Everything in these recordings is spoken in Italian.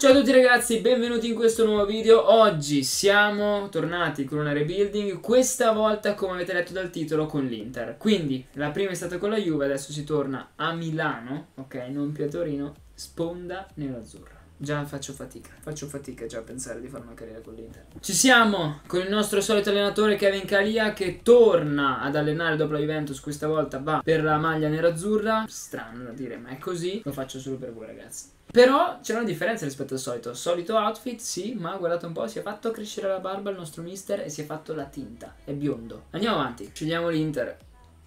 Ciao a tutti ragazzi, benvenuti in questo nuovo video. Oggi siamo tornati con una rebuilding, questa volta come avete letto dal titolo con l'Inter. Quindi la prima è stata con la Juve, adesso si torna a Milano, ok, non più a Torino, sponda nell'azzurra. Già faccio fatica, faccio fatica già a pensare di fare una carriera con l'Inter. Ci siamo con il nostro solito allenatore Kevin Calia che torna ad allenare dopo la Juventus, questa volta va per la maglia nerazzurra. Strano da dire, ma è così. Lo faccio solo per voi ragazzi. Però c'è una differenza rispetto al solito. Solito outfit, sì, ma guardate un po', si è fatto crescere la barba il nostro mister e si è fatto la tinta. È biondo. Andiamo avanti. Scegliamo l'Inter.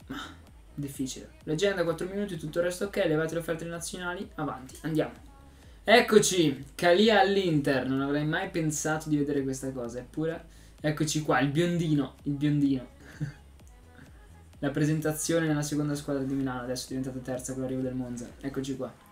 Ma difficile. Leggenda 4 minuti, tutto il resto ok, levate le offerte nazionali, avanti, andiamo. Eccoci, Calia all'Inter, non avrei mai pensato di vedere questa cosa, eppure eccoci qua, il biondino, il biondino. La presentazione nella seconda squadra di Milano, adesso è diventata terza con l'arrivo del Monza, eccoci qua.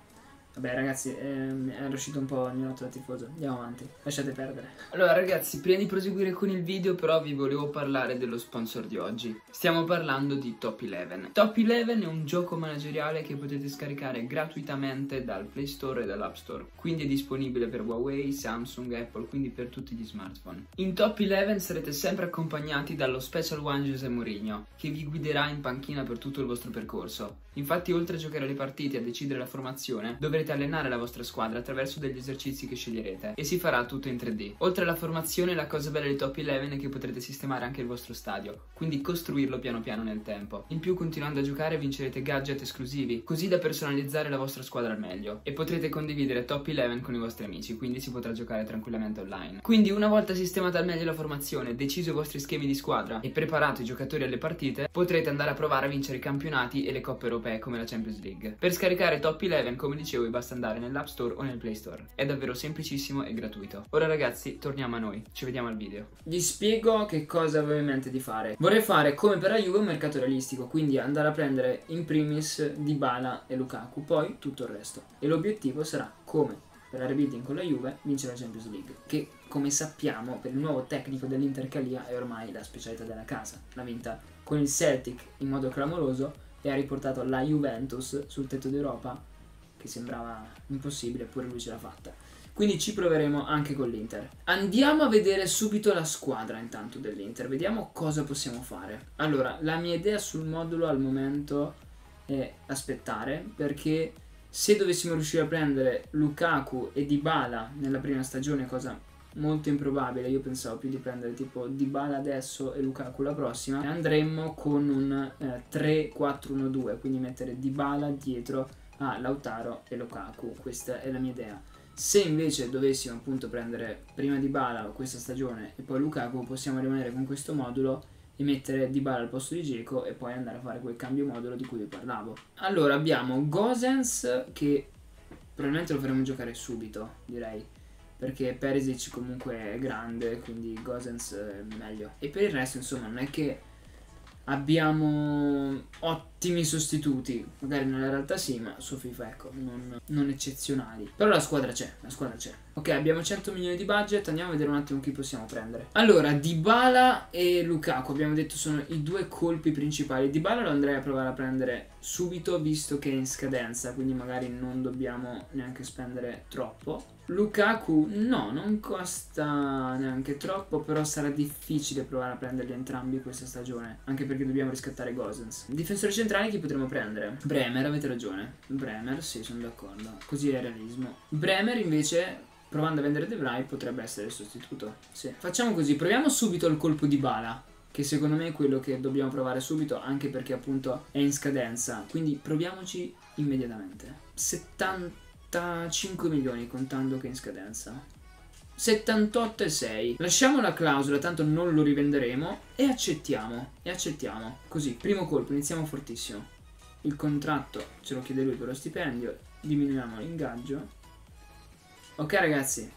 Vabbè ragazzi, ehm, è uscito un po' noto da tifoso, andiamo avanti, lasciate perdere. Allora ragazzi, prima di proseguire con il video però vi volevo parlare dello sponsor di oggi. Stiamo parlando di Top 11. Top 11 è un gioco manageriale che potete scaricare gratuitamente dal Play Store e dall'App Store, quindi è disponibile per Huawei, Samsung, Apple, quindi per tutti gli smartphone. In Top 11 sarete sempre accompagnati dallo Special One José Mourinho, che vi guiderà in panchina per tutto il vostro percorso. Infatti oltre a giocare le partite e a decidere la formazione, dovrete dovrete allenare la vostra squadra attraverso degli esercizi che sceglierete e si farà tutto in 3D. Oltre alla formazione, la cosa bella di Top 11 è che potrete sistemare anche il vostro stadio, quindi costruirlo piano piano nel tempo. In più, continuando a giocare, vincerete gadget esclusivi, così da personalizzare la vostra squadra al meglio. E potrete condividere Top 11 con i vostri amici, quindi si potrà giocare tranquillamente online. Quindi, una volta sistemata al meglio la formazione, deciso i vostri schemi di squadra e preparato i giocatori alle partite, potrete andare a provare a vincere i campionati e le coppe europee come la Champions League. Per scaricare Top 11, come dicevo, basta andare nell'App Store o nel Play Store. È davvero semplicissimo e gratuito. Ora ragazzi, torniamo a noi. Ci vediamo al video. Vi spiego che cosa avevo in mente di fare. Vorrei fare come per la Juve un mercato realistico, quindi andare a prendere in primis Dybala e Lukaku, poi tutto il resto. E l'obiettivo sarà come per la rebuilding con la Juve vincere la Champions League, che come sappiamo per il nuovo tecnico dell'Inter Calia è ormai la specialità della casa. L'ha vinta con il Celtic in modo clamoroso e ha riportato la Juventus sul tetto d'Europa che sembrava impossibile, eppure lui ce l'ha fatta. Quindi ci proveremo anche con l'Inter. Andiamo a vedere subito la squadra intanto dell'Inter, vediamo cosa possiamo fare. Allora, la mia idea sul modulo al momento è aspettare, perché se dovessimo riuscire a prendere Lukaku e Dybala nella prima stagione, cosa molto improbabile, io pensavo più di prendere tipo Dybala adesso e Lukaku la prossima, andremmo con un eh, 3-4-1-2, quindi mettere Dybala dietro a Lautaro e Lukaku, questa è la mia idea. Se invece dovessimo appunto prendere prima di Bala questa stagione e poi Lukaku, possiamo rimanere con questo modulo e mettere Di Bala al posto di Geco e poi andare a fare quel cambio modulo di cui vi parlavo. Allora abbiamo Gosens che probabilmente lo faremo giocare subito, direi perché Perisic comunque è grande, quindi Gosens è meglio. E per il resto, insomma, non è che abbiamo ottimi sostituti. Magari nella realtà sì, ma su FIFA ecco, non, non eccezionali. Però la squadra c'è, la squadra c'è. Ok, abbiamo 100 milioni di budget, andiamo a vedere un attimo chi possiamo prendere. Allora, Dybala e Lukaku, abbiamo detto sono i due colpi principali. Dybala lo andrei a provare a prendere subito, visto che è in scadenza, quindi magari non dobbiamo neanche spendere troppo. Lukaku no, non costa neanche troppo, però sarà difficile provare a prenderli entrambi questa stagione, anche perché dobbiamo riscattare Gosens. Difensori centrali chi potremo prendere? Bremer, avete ragione. Bremer, sì, sono d'accordo. Così è realismo. Bremer invece provando a vendere De Vrij potrebbe essere il sostituto. Sì. Facciamo così, proviamo subito il colpo di bala. Che secondo me è quello che dobbiamo provare subito, anche perché appunto è in scadenza. Quindi proviamoci immediatamente. 75 milioni contando che è in scadenza. 78 e 6. Lasciamo la clausola, tanto non lo rivenderemo. E accettiamo. E accettiamo. Così, primo colpo, iniziamo fortissimo. Il contratto ce lo chiede lui per lo stipendio. Diminuiamo l'ingaggio. Ok ragazzi,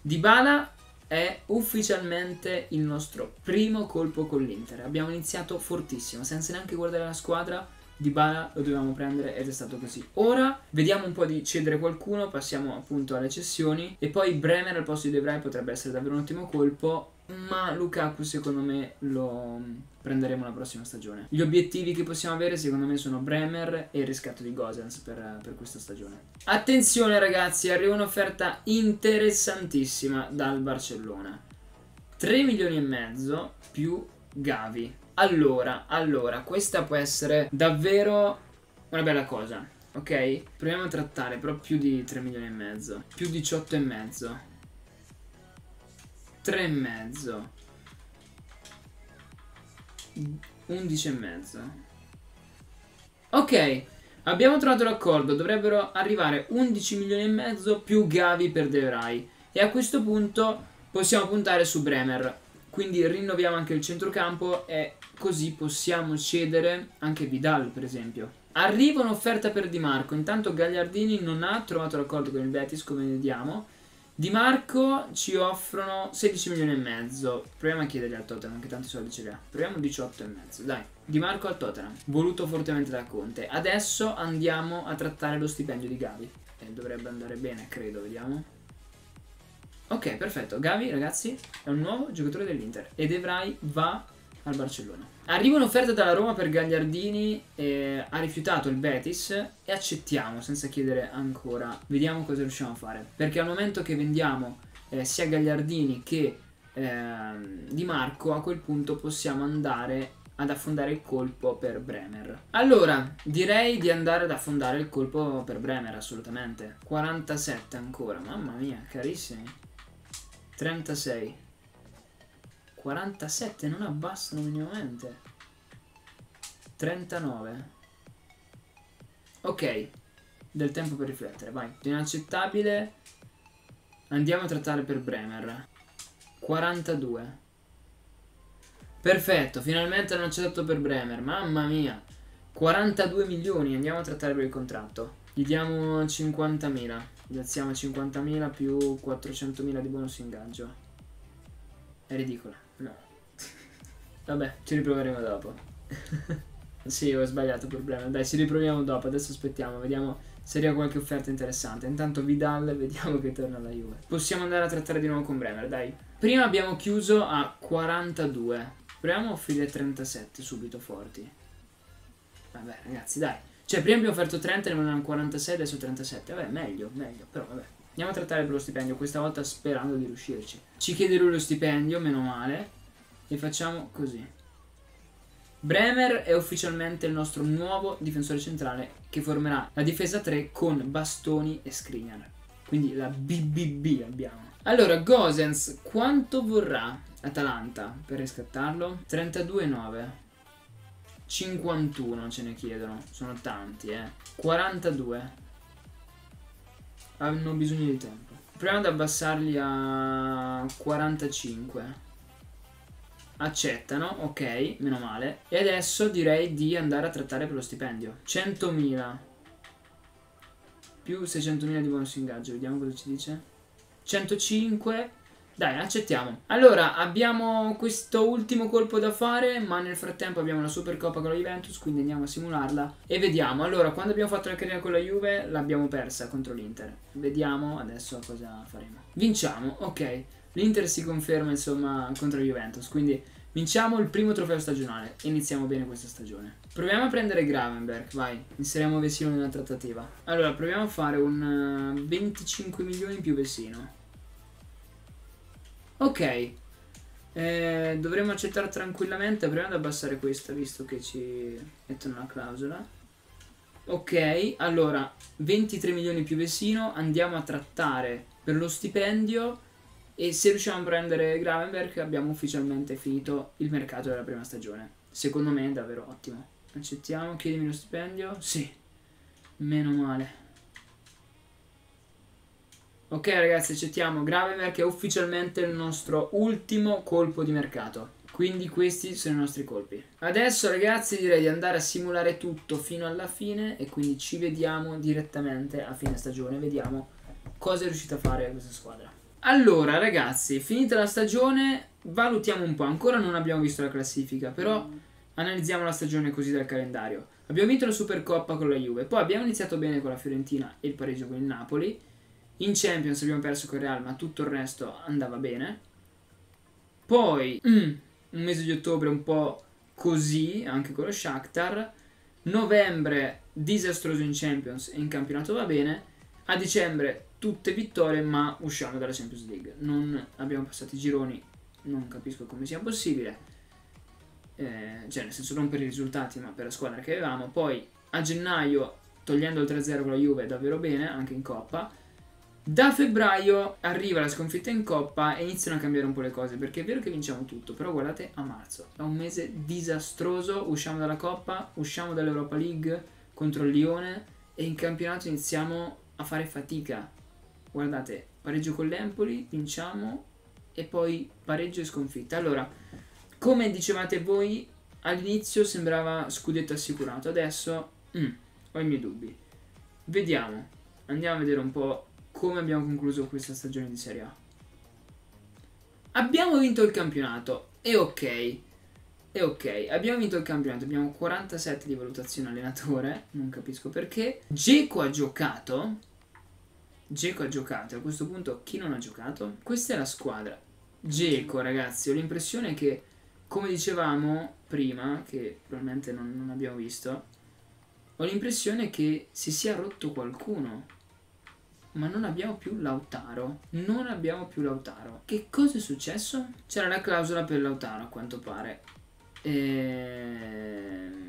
Dybala è ufficialmente il nostro primo colpo con l'Inter. Abbiamo iniziato fortissimo, senza neanche guardare la squadra, Di Bala lo dovevamo prendere ed è stato così. Ora vediamo un po' di cedere qualcuno, passiamo appunto alle cessioni e poi Bremer al posto di De Vrij potrebbe essere davvero un ottimo colpo, ma Lukaku secondo me lo prenderemo la prossima stagione. Gli obiettivi che possiamo avere secondo me sono Bremer e il riscatto di Gosens per, per questa stagione. Attenzione ragazzi, arriva un'offerta interessantissima dal Barcellona. 3 milioni e mezzo più Gavi. Allora, allora, questa può essere davvero una bella cosa, ok? Proviamo a trattare però più di 3 milioni e mezzo, più 18 e mezzo, 3 e mezzo, 11 e mezzo. Ok, abbiamo trovato l'accordo, dovrebbero arrivare 11 milioni e mezzo più Gavi per De Vrij. E a questo punto possiamo puntare su Bremer. Quindi rinnoviamo anche il centrocampo e così possiamo cedere anche Vidal, per esempio. Arriva un'offerta per Di Marco. Intanto Gagliardini non ha trovato l'accordo con il Betis, come vediamo. Di Marco ci offrono 16 milioni e mezzo. Proviamo a chiedergli al Tottenham, che tanti soldi ce li ha. Proviamo 18 e mezzo. Dai, Di Marco al Tottenham. Voluto fortemente da Conte. Adesso andiamo a trattare lo stipendio di Gavi. E dovrebbe andare bene, credo, vediamo. Ok, perfetto. Gavi, ragazzi, è un nuovo giocatore dell'Inter. Ed Evrai va al Barcellona. Arriva un'offerta dalla Roma per Gagliardini, eh, ha rifiutato il Betis e accettiamo senza chiedere ancora. Vediamo cosa riusciamo a fare. Perché al momento che vendiamo eh, sia Gagliardini che eh, Di Marco, a quel punto possiamo andare ad affondare il colpo per Bremer. Allora, direi di andare ad affondare il colpo per Bremer, assolutamente. 47 ancora, mamma mia, carissimi. 36 47 non abbassano minimamente. 39 ok del tempo per riflettere vai. Inaccettabile andiamo a trattare per Bremer. 42 perfetto finalmente hanno accettato per Bremer mamma mia. 42 milioni andiamo a trattare per il contratto. Gli diamo 50.000 gli alziamo 50.000 più 400.000 di bonus ingaggio. È ridicolo. No. Vabbè, ci riproveremo dopo. sì, ho sbagliato il problema. Dai, ci riproviamo dopo. Adesso aspettiamo, vediamo se arriva qualche offerta interessante. Intanto Vidal, vediamo che torna alla Juve. Possiamo andare a trattare di nuovo con Bremer, dai. Prima abbiamo chiuso a 42. Proviamo a offrire 37 subito forti. Vabbè, ragazzi, dai. Cioè, prima abbiamo offerto 30 e ne avevano 46, adesso 37. Vabbè, meglio, meglio, però vabbè. Andiamo a trattare per lo stipendio, questa volta sperando di riuscirci. Ci chiede lui lo stipendio, meno male. E facciamo così. Bremer è ufficialmente il nostro nuovo difensore centrale che formerà la difesa 3 con Bastoni e Skriniar. Quindi la BBB abbiamo. Allora, Gosens, quanto vorrà Atalanta per riscattarlo? 32,9. 51 ce ne chiedono, sono tanti, eh. 42. Hanno bisogno di tempo. Proviamo ad abbassarli a 45. Accettano, ok, meno male. E adesso direi di andare a trattare per lo stipendio. 100.000 più 600.000 di bonus ingaggio, vediamo cosa ci dice. 105 dai, accettiamo. Allora, abbiamo questo ultimo colpo da fare, ma nel frattempo abbiamo la Supercoppa con la Juventus, quindi andiamo a simularla e vediamo. Allora, quando abbiamo fatto la carriera con la Juve, l'abbiamo persa contro l'Inter. Vediamo adesso cosa faremo. Vinciamo, ok. L'Inter si conferma, insomma, contro la Juventus, quindi vinciamo il primo trofeo stagionale iniziamo bene questa stagione. Proviamo a prendere Gravenberg, vai, inseriamo Vesino nella trattativa. Allora, proviamo a fare un 25 eh, milioni più Vesino. Ok. Eh, dovremmo accettare tranquillamente. Proviamo ad abbassare questa visto che ci mettono una clausola. Ok, allora 23 milioni più Vesino. Andiamo a trattare per lo stipendio. E se riusciamo a prendere Gravenberg abbiamo ufficialmente finito il mercato della prima stagione. Secondo me è davvero ottimo. Accettiamo, chiedimi lo stipendio. Sì, meno male. Ok ragazzi, accettiamo Gravenberg che è ufficialmente il nostro ultimo colpo di mercato. Quindi questi sono i nostri colpi. Adesso ragazzi direi di andare a simulare tutto fino alla fine e quindi ci vediamo direttamente a fine stagione. Vediamo cosa è riuscita a fare questa squadra. Allora ragazzi, finita la stagione, valutiamo un po'. Ancora non abbiamo visto la classifica, però analizziamo la stagione così dal calendario. Abbiamo vinto la Supercoppa con la Juve, poi abbiamo iniziato bene con la Fiorentina e il pareggio con il Napoli. In Champions abbiamo perso con Real, ma tutto il resto andava bene. Poi mm, un mese di ottobre un po' così, anche con lo Shakhtar. Novembre disastroso in Champions e in campionato va bene. A dicembre tutte vittorie, ma usciamo dalla Champions League. Non abbiamo passato i gironi, non capisco come sia possibile. Eh, cioè, nel senso non per i risultati, ma per la squadra che avevamo. Poi a gennaio, togliendo il 3-0 con la Juve, davvero bene, anche in Coppa. Da febbraio arriva la sconfitta in Coppa e iniziano a cambiare un po' le cose, perché è vero che vinciamo tutto, però guardate a marzo, è un mese disastroso, usciamo dalla Coppa, usciamo dall'Europa League contro il Lione e in campionato iniziamo a fare fatica. Guardate, pareggio con l'Empoli, vinciamo e poi pareggio e sconfitta. Allora, come dicevate voi, all'inizio sembrava scudetto assicurato, adesso mm, ho i miei dubbi. Vediamo, andiamo a vedere un po' come abbiamo concluso questa stagione di Serie A. Abbiamo vinto il campionato, è ok. È ok, abbiamo vinto il campionato, abbiamo 47 di valutazione allenatore, non capisco perché. Geco ha giocato. Geco ha giocato, a questo punto chi non ha giocato? Questa è la squadra. Geco, ragazzi, ho l'impressione che, come dicevamo prima, che probabilmente non, non abbiamo visto, ho l'impressione che si sia rotto qualcuno ma non abbiamo più Lautaro. Non abbiamo più Lautaro. Che cosa è successo? C'era la clausola per Lautaro, a quanto pare. Ehm...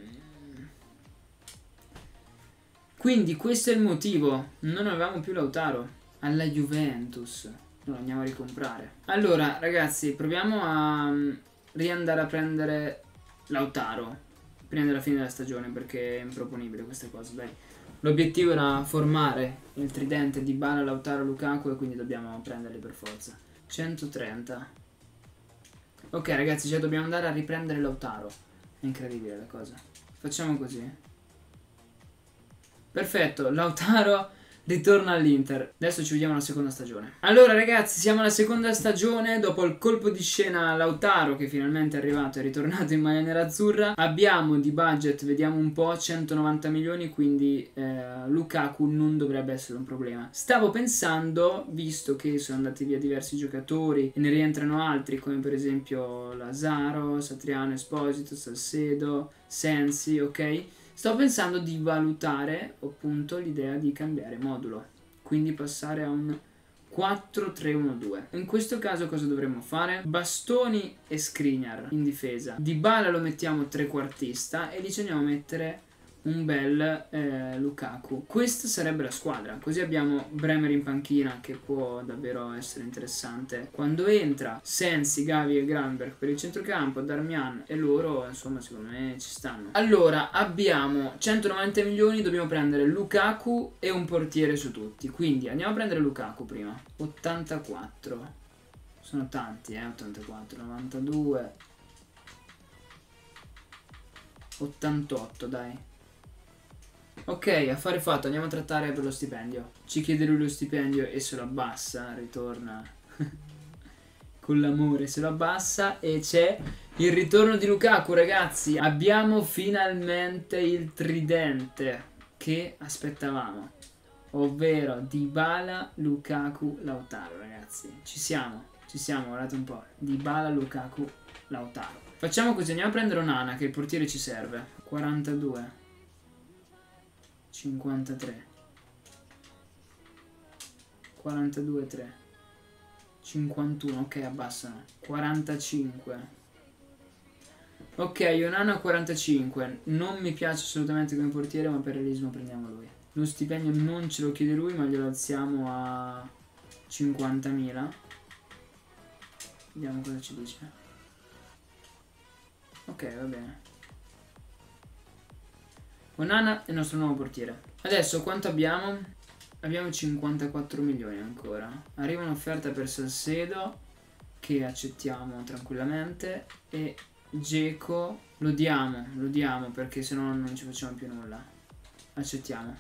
Quindi questo è il motivo. Non avevamo più Lautaro. Alla Juventus. Lo andiamo a ricomprare. Allora, ragazzi, proviamo a mm, riandare a prendere Lautaro. Prima della fine della stagione, perché è improponibile queste cose, dai. L'obiettivo era formare il tridente di Bala, Lautaro, Lukaku e quindi dobbiamo prenderli per forza. 130. Ok ragazzi, cioè dobbiamo andare a riprendere Lautaro. È incredibile la cosa. Facciamo così. Perfetto, Lautaro ritorna all'Inter. Adesso ci vediamo la seconda stagione. Allora ragazzi, siamo alla seconda stagione. Dopo il colpo di scena Lautaro che finalmente è arrivato e è ritornato in maglia nerazzurra. Abbiamo di budget, vediamo un po', 190 milioni, quindi eh, Lukaku non dovrebbe essere un problema. Stavo pensando, visto che sono andati via diversi giocatori e ne rientrano altri, come per esempio Lazaro, Satriano Esposito, Salcedo, Sensi, ok? Sto pensando di valutare appunto l'idea di cambiare modulo, quindi passare a un 4-3-1-2. In questo caso cosa dovremmo fare? Bastoni e Skriniar in difesa. Di Bala lo mettiamo trequartista e lì ci andiamo a mettere un bel eh, Lukaku. Questa sarebbe la squadra. Così abbiamo Bremer in panchina che può davvero essere interessante. Quando entra Sensi, Gavi e Granberg per il centrocampo, Darmian e loro, insomma, secondo me ci stanno. Allora, abbiamo 190 milioni, dobbiamo prendere Lukaku e un portiere su tutti. Quindi andiamo a prendere Lukaku prima. 84. Sono tanti, eh, 84, 92. 88, dai. Ok, affare fatto, andiamo a trattare per lo stipendio. Ci chiede lui lo stipendio e se lo abbassa, ritorna con l'amore, se lo abbassa e c'è il ritorno di Lukaku, ragazzi. Abbiamo finalmente il tridente che aspettavamo. Ovvero Dybala, Lukaku, Lautaro, ragazzi. Ci siamo, ci siamo, guardate un po'. Dybala, Lukaku, Lautaro. Facciamo così, andiamo a prendere Onana che il portiere ci serve. 42. 53 42 3 51 ok abbassano. 45 ok Ionana 45 non mi piace assolutamente come portiere ma per realismo prendiamo lui. Lo stipendio non ce lo chiede lui ma glielo alziamo a 50.000 vediamo cosa ci dice. Ok va bene Onana è il nostro nuovo portiere. Adesso quanto abbiamo? Abbiamo 54 milioni ancora. Arriva un'offerta per Salcedo che accettiamo tranquillamente e Geco lo diamo, lo diamo perché se no non ci facciamo più nulla. Accettiamo.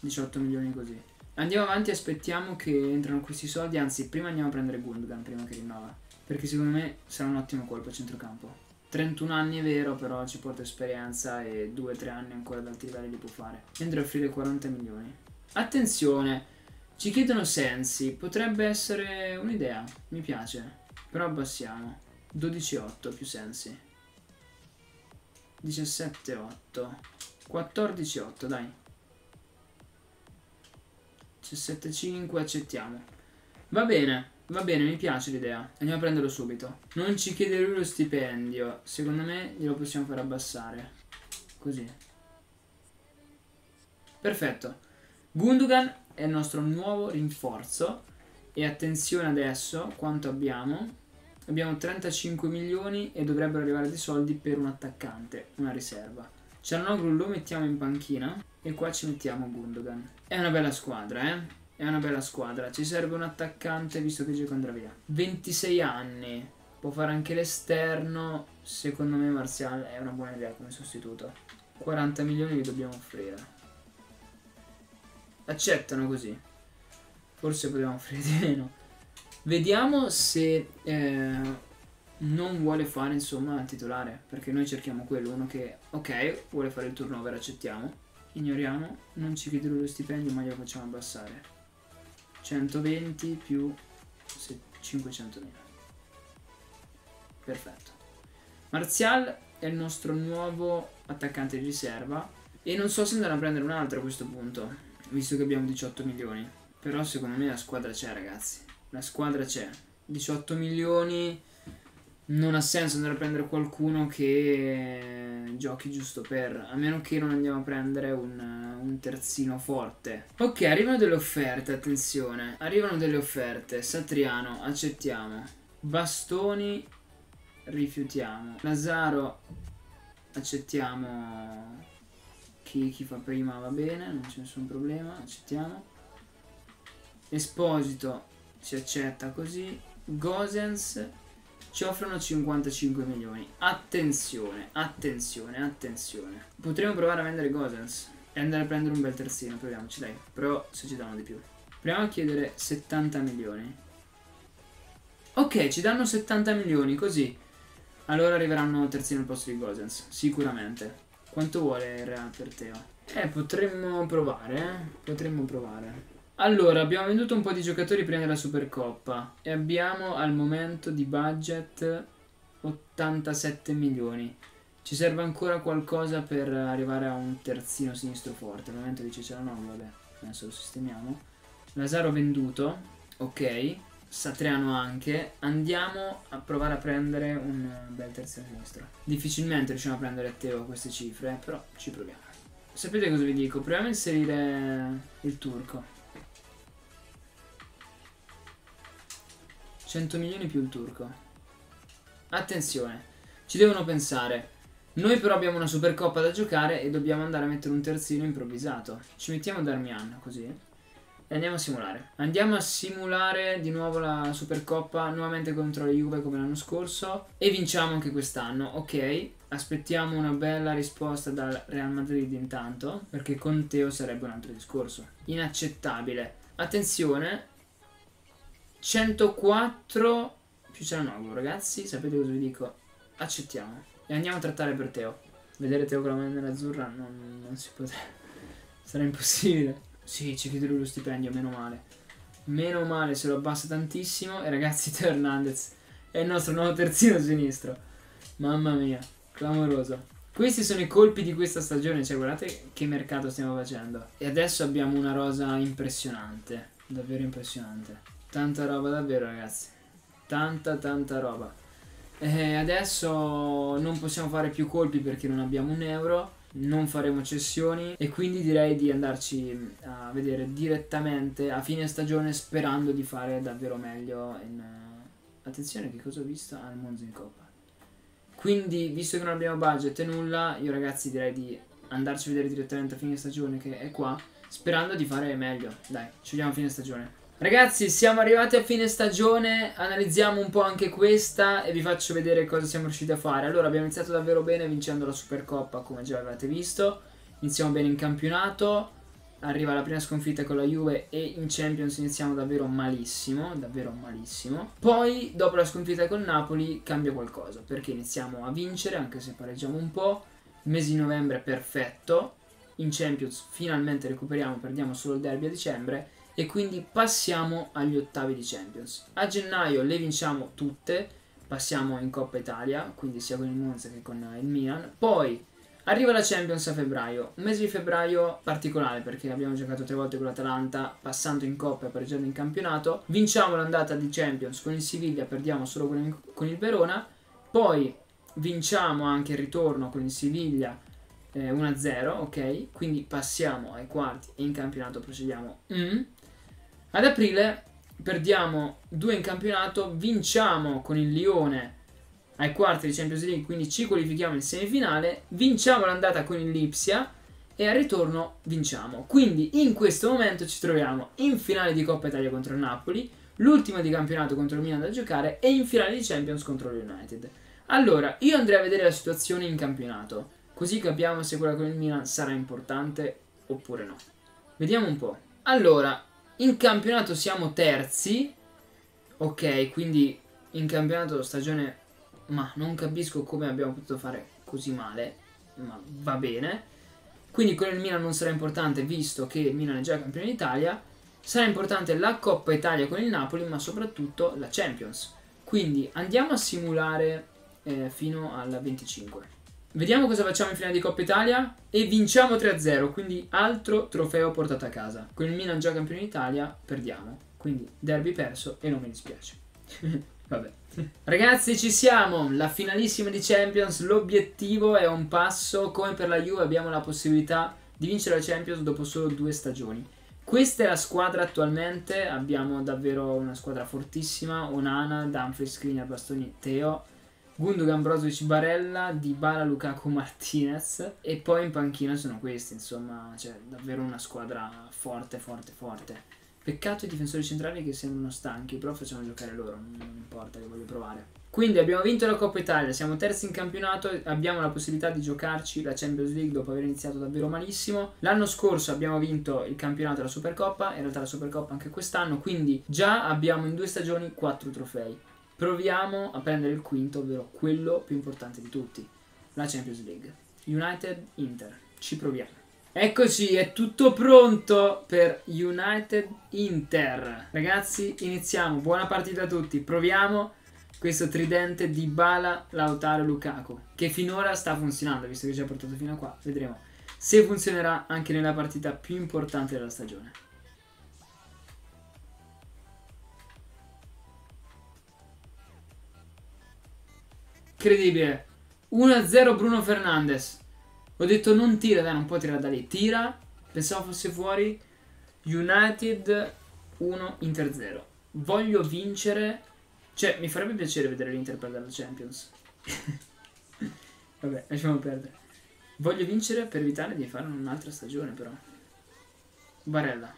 18 milioni così. Andiamo avanti aspettiamo che entrano questi soldi, anzi prima andiamo a prendere Gundogan prima che rinnova. Perché secondo me sarà un ottimo colpo a centrocampo. 31 anni è vero, però ci porta esperienza e 2-3 anni ancora ad alti livelli li può fare. Mentre offrire 40 milioni. Attenzione, ci chiedono sensi, potrebbe essere un'idea, mi piace. Però abbassiamo. 12,8 più sensi. 17,8. 14,8, dai. 17,5, accettiamo. Va bene. Va bene, mi piace l'idea. Andiamo a prenderlo subito. Non ci chiede lui lo stipendio. Secondo me glielo possiamo far abbassare. Così. Perfetto. Gundogan è il nostro nuovo rinforzo. E attenzione adesso quanto abbiamo. Abbiamo 35 milioni e dovrebbero arrivare dei soldi per un attaccante, una riserva. Cianoglu lo mettiamo in panchina e qua ci mettiamo Gundogan. È una bella squadra, eh? È una bella squadra. Ci serve un attaccante visto che gioca andrà via. 26 anni. Può fare anche l'esterno. Secondo me Martial è una buona idea come sostituto. 40 milioni li dobbiamo offrire. Accettano così. Forse potevamo offrire di meno. Vediamo se eh, non vuole fare insomma il titolare. Perché noi cerchiamo quello. Uno che, ok, vuole fare il turnover, accettiamo. Ignoriamo. Non ci chiede lo stipendio ma glielo facciamo abbassare. 120 più 500.000. Perfetto. Martial è il nostro nuovo attaccante di riserva e non so se andare a prendere un altro a questo punto, visto che abbiamo 18 milioni. Però secondo me la squadra c'è, ragazzi. La squadra c'è. 18 milioni non ha senso andare a prendere qualcuno che giochi giusto per a meno che non andiamo a prendere un, un, terzino forte. Ok arrivano delle offerte attenzione. Arrivano delle offerte. Satriano accettiamo. Bastoni rifiutiamo. Lazaro accettiamo. Chi, chi fa prima va bene non c'è nessun problema accettiamo. Esposito si accetta così. Gosens ci offrono 55 milioni. Attenzione, attenzione, attenzione. Potremmo provare a vendere Gosens e andare a prendere un bel terzino. Proviamoci, dai. Però se ci danno di più. Proviamo a chiedere 70 milioni. Ok, ci danno 70 milioni, così. Allora arriveranno terzino al posto di Gosens, sicuramente. Quanto vuole il Real per Teo? Eh, potremmo provare, eh. Potremmo provare. Allora, abbiamo venduto un po' di giocatori prima della Supercoppa e abbiamo al momento di budget 87 milioni. Ci serve ancora qualcosa per arrivare a un terzino sinistro forte. Al momento dice c'era no, vabbè, adesso lo sistemiamo. Lazaro venduto, ok. Satriano anche. Andiamo a provare a prendere un bel terzino sinistro. Difficilmente riusciamo a prendere a Teo queste cifre, però ci proviamo. Sapete cosa vi dico? Proviamo a inserire il turco. 100 milioni più il turco. Attenzione, ci devono pensare. Noi però abbiamo una supercoppa da giocare e dobbiamo andare a mettere un terzino improvvisato. Ci mettiamo Darmian così. E andiamo a simulare. Andiamo a simulare di nuovo la supercoppa nuovamente contro la Juve come l'anno scorso. E vinciamo anche quest'anno. Ok, aspettiamo una bella risposta dal Real Madrid intanto. Perché con Teo sarebbe un altro discorso. Inaccettabile. Attenzione, 104 più Cianoglu, ragazzi, sapete cosa vi dico? Accettiamo. E andiamo a trattare per Teo. Vedere Teo con la maglia nerazzurra non, non si potrebbe. Sarà impossibile. Sì, ci chiede lui lo stipendio, meno male. Meno male, se lo abbassa tantissimo. E ragazzi, Teo Hernandez è il nostro nuovo terzino sinistro. Mamma mia, clamoroso. Questi sono i colpi di questa stagione, cioè guardate che mercato stiamo facendo. E adesso abbiamo una rosa impressionante, davvero impressionante. Tanta roba davvero ragazzi. Tanta tanta roba. E adesso non possiamo fare più colpi perché non abbiamo un euro. Non faremo cessioni e quindi direi di andarci a vedere direttamente a fine stagione sperando di fare davvero meglio in... Attenzione che cosa ho visto al Monza in Coppa. Quindi, visto che non abbiamo budget e nulla, io ragazzi direi di andarci a vedere direttamente a fine stagione che è qua, sperando di fare meglio. Dai, ci vediamo a fine stagione. Ragazzi, siamo arrivati a fine stagione, analizziamo un po' anche questa e vi faccio vedere cosa siamo riusciti a fare. Allora, abbiamo iniziato davvero bene vincendo la Supercoppa, come già avete visto. Iniziamo bene in campionato, arriva la prima sconfitta con la Juve e in Champions iniziamo davvero malissimo, davvero malissimo. Poi dopo la sconfitta con Napoli cambia qualcosa, perché iniziamo a vincere anche se pareggiamo un po'. Il mese di novembre perfetto, in Champions finalmente recuperiamo, perdiamo solo il derby a dicembre e quindi passiamo agli ottavi di Champions. A gennaio le vinciamo tutte, passiamo in Coppa Italia, quindi sia con il Monza che con il Milan. Poi arriva la Champions a febbraio, un mese di febbraio particolare perché abbiamo giocato tre volte con l'Atalanta, passando in Coppa e pareggiando in campionato. Vinciamo l'andata di Champions con il Siviglia, perdiamo solo con il Verona. Poi vinciamo anche il ritorno con il Siviglia eh, 1-0, ok? Quindi passiamo ai quarti e in campionato procediamo. Mm. Ad aprile perdiamo due in campionato, vinciamo con il Lione ai quarti di Champions League, quindi ci qualifichiamo in semifinale, vinciamo l'andata con il Lipsia e al ritorno vinciamo. Quindi in questo momento ci troviamo in finale di Coppa Italia contro il Napoli, l'ultima di campionato contro il Milan da giocare e in finale di Champions contro l'United. Allora, io andrei a vedere la situazione in campionato, così capiamo se quella con il Milan sarà importante oppure no. Vediamo un po'. Allora, in campionato siamo terzi. Ok, quindi in campionato stagione... Ma non capisco come abbiamo potuto fare così male. Ma va bene. Quindi con il Milan non sarà importante visto che il Milan è già campione d'Italia. Sarà importante la Coppa Italia con il Napoli, ma soprattutto la Champions. Quindi andiamo a simulare eh, fino alla 25. Vediamo cosa facciamo in finale di Coppa Italia e vinciamo 3-0, quindi altro trofeo portato a casa. Con il Milan già campione d'Italia perdiamo, quindi derby perso e non mi dispiace. Vabbè. Ragazzi ci siamo, la finalissima di Champions, l'obiettivo è un passo, come per la Juve abbiamo la possibilità di vincere la Champions dopo solo due stagioni. Questa è la squadra attualmente, abbiamo davvero una squadra fortissima, Onana, Dumfries, Skriniar, Bastoni, Teo Gundogan, Brozovic, Barella, Dybala, Lukaku, Martinez e poi in panchina sono questi, insomma, cioè davvero una squadra forte, forte, forte. Peccato i difensori centrali che sembrano stanchi, però facciamo giocare loro, non importa che voglio provare. Quindi abbiamo vinto la Coppa Italia, siamo terzi in campionato, abbiamo la possibilità di giocarci la Champions League dopo aver iniziato davvero malissimo. L'anno scorso abbiamo vinto il campionato e la Supercoppa, in realtà la Supercoppa anche quest'anno, quindi già abbiamo in due stagioni quattro trofei. Proviamo a prendere il quinto, ovvero quello più importante di tutti, la Champions League. United-Inter. Ci proviamo. Eccoci, è tutto pronto per United-Inter. Ragazzi, iniziamo. Buona partita a tutti. Proviamo questo tridente di Bala, Lautaro, Lukaku, che finora sta funzionando, visto che ci ha portato fino a qua. Vedremo se funzionerà anche nella partita più importante della stagione. Incredibile. 1-0 Bruno Fernandes. Ho detto non tira, dai, non può tirare da lì. Tira. Pensavo fosse fuori. United 1 Inter 0. Voglio vincere. Cioè, mi farebbe piacere vedere l'Inter perdere la Champions. Vabbè, lasciamo perdere. Voglio vincere per evitare di fare un'altra stagione, però. Barella.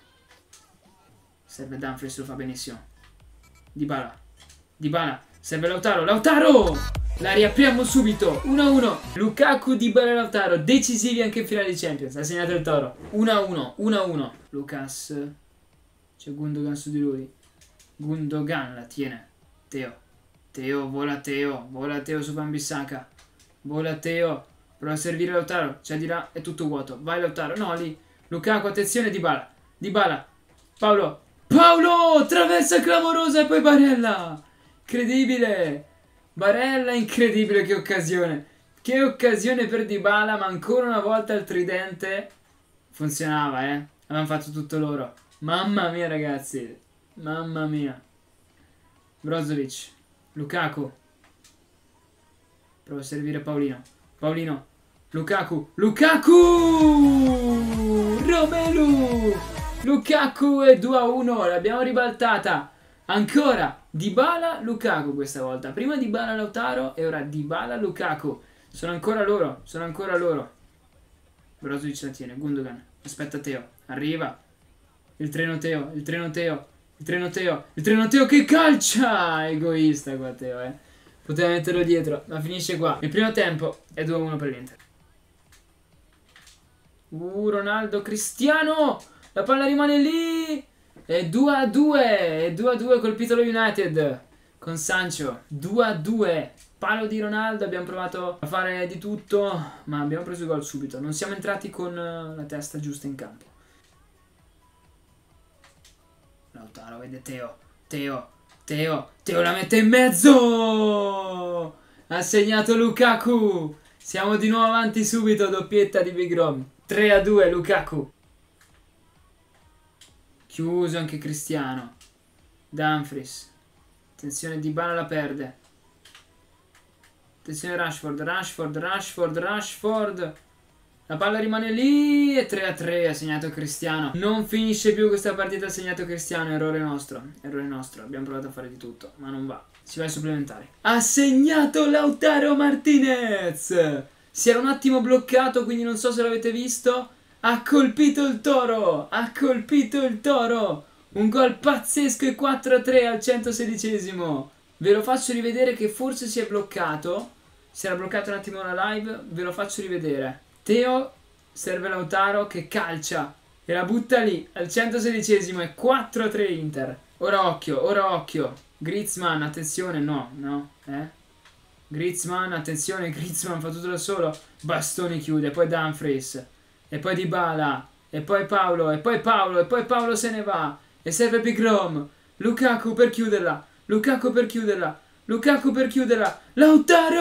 Serve Dumfries, lo fa benissimo. Dybala. Dybala. Serve Lautaro. Lautaro! La riapriamo subito. 1-1. Lukaku di Lautaro. Decisivi anche in finale di Champions. Ha segnato il toro. 1-1. 1-1. Lucas. C'è Gundogan su di lui. Gundogan la tiene. Teo. Teo, vola Teo. Vola Teo su Bambisaka. Vola Teo. Prova a servire Lautaro. C'è di là. È tutto vuoto. Vai Lautaro. No, lì. Lukaku, attenzione. Di Bala. Di Bala. Paolo. Paolo! Traversa clamorosa e poi Barella. Incredibile. Barella, incredibile che occasione. Che occasione per Dybala, ma ancora una volta il tridente funzionava, eh. Avevano fatto tutto loro. Mamma mia, ragazzi. Mamma mia. Brozovic. Lukaku. Prova a servire Paolino. Paolino. Lukaku. Lukaku! Romelu! Lukaku è 2 a 1. L'abbiamo ribaltata. Ancora. Dybala, Lukaku questa volta. Prima Dybala, Lautaro e ora Dybala, Lukaku. Sono ancora loro, sono ancora loro. Brozovic la tiene, Gundogan. Aspetta Teo, arriva. Il treno Teo, il treno Teo, il treno Teo, il treno Teo che calcia! Egoista qua Teo, eh. Poteva metterlo dietro, ma finisce qua. Il primo tempo è 2-1 per l'Inter. Uh, Ronaldo, Cristiano! La palla rimane lì! E 2 a 2! E 2 a 2 colpito lo United con Sancho. 2 a 2. Palo di Ronaldo, abbiamo provato a fare di tutto, ma abbiamo preso il gol subito. Non siamo entrati con eh, la testa giusta in campo. Lautaro, vede Teo. Teo, Teo, Teo la mette in mezzo! Ha segnato Lukaku! Siamo di nuovo avanti subito, doppietta di Big Rom. 3 a 2 Lukaku. Chiuso anche Cristiano. Dumfries. Attenzione, Di Bala la perde. Attenzione Rashford, Rashford, Rashford, Rashford. La palla rimane lì e 3 a 3 ha segnato Cristiano. Non finisce più questa partita, ha segnato Cristiano, errore nostro. Errore nostro, abbiamo provato a fare di tutto, ma non va. Si va ai supplementari. Ha segnato Lautaro Martinez! Si era un attimo bloccato, quindi non so se l'avete visto. Ha colpito il toro! Ha colpito il toro! Un gol pazzesco e 4 a 3 al 116esimo. Ve lo faccio rivedere che forse si è bloccato. Si era bloccato un attimo la live. Ve lo faccio rivedere. Teo serve Lautaro che calcia. E la butta lì al 116esimo e 4 a 3 Inter. Ora occhio, ora occhio. Griezmann, attenzione, no, no, eh. Griezmann, attenzione, Griezmann fa tutto da solo. Bastoni chiude, poi Dumfries. E poi Dybala. E poi Paolo, e poi Paolo, e poi Paolo se ne va. E serve Pigrom. Lukaku per chiuderla. Lukaku per chiuderla. Lukaku per chiuderla. Lautaro!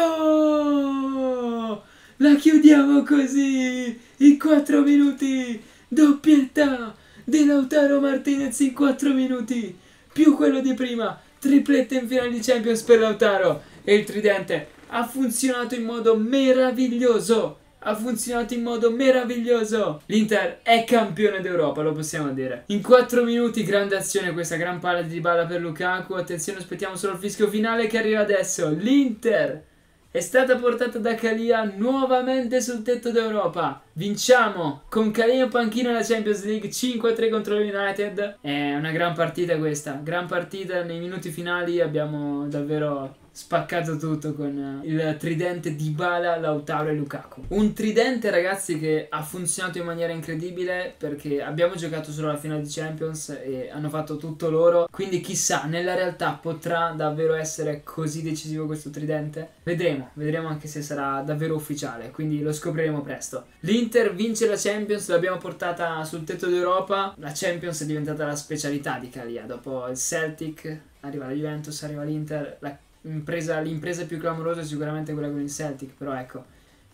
La chiudiamo così. In 4 minuti. Doppietta di Lautaro Martinez in 4 minuti. Più quello di prima. Triplette in finale di Champions per Lautaro. E il tridente ha funzionato in modo meraviglioso ha funzionato in modo meraviglioso. L'Inter è campione d'Europa, lo possiamo dire. In 4 minuti, grande azione, questa gran palla di balla per Lukaku. Attenzione, aspettiamo solo il fischio finale che arriva adesso. L'Inter è stata portata da Calia nuovamente sul tetto d'Europa. Vinciamo con Calia in panchina la Champions League 5-3 contro l'United. È una gran partita questa, gran partita. Nei minuti finali abbiamo davvero spaccato tutto con eh, il tridente di Bala, Lautaro e Lukaku. Un tridente, ragazzi, che ha funzionato in maniera incredibile perché abbiamo giocato solo la finale di Champions e hanno fatto tutto loro. Quindi chissà, nella realtà potrà davvero essere così decisivo questo tridente? Vedremo, vedremo anche se sarà davvero ufficiale, quindi lo scopriremo presto. L'Inter vince la Champions, l'abbiamo portata sul tetto d'Europa. La Champions è diventata la specialità di Calia. Dopo il Celtic, arriva la Juventus, arriva l'Inter, la l'impresa più clamorosa è sicuramente quella con il Celtic, però ecco,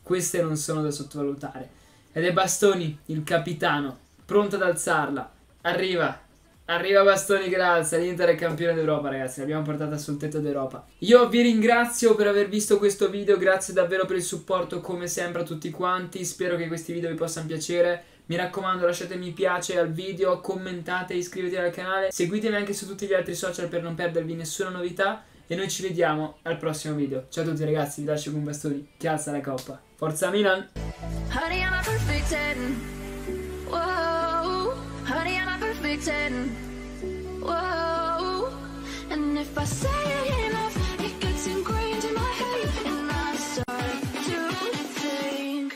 queste non sono da sottovalutare. Ed è Bastoni, il capitano, pronto ad alzarla. Arriva, arriva Bastoni che alza, l'Inter è campione d'Europa ragazzi, l'abbiamo portata sul tetto d'Europa. Io vi ringrazio per aver visto questo video, grazie davvero per il supporto come sempre a tutti quanti, spero che questi video vi possano piacere. Mi raccomando lasciate mi piace al video, commentate, iscrivetevi al canale, seguitemi anche su tutti gli altri social per non perdervi nessuna novità e noi ci vediamo al prossimo video. Ciao a tutti ragazzi, vi lascio con Bastoni che alza la coppa. Forza Milan! Honey, I'm a perfect 10. Whoa, honey, I'm a perfect 10. Whoa, and if I say it,